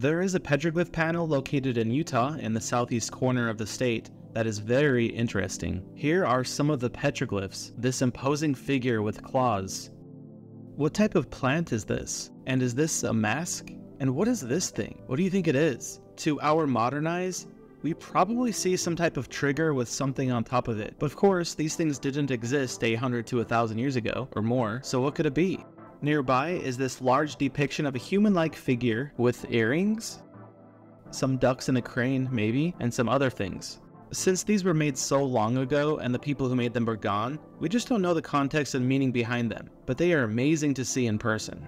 There is a petroglyph panel located in Utah in the southeast corner of the state that is very interesting. Here are some of the petroglyphs, this imposing figure with claws. What type of plant is this? And is this a mask? And what is this thing? What do you think it is? To our modern eyes, we probably see some type of trigger with something on top of it. But of course, these things didn't exist 800 to 1000 years ago or more, so what could it be? Nearby is this large depiction of a human-like figure with earrings, some ducks and a crane maybe, and some other things. Since these were made so long ago and the people who made them were gone, we just don't know the context and meaning behind them, but they are amazing to see in person.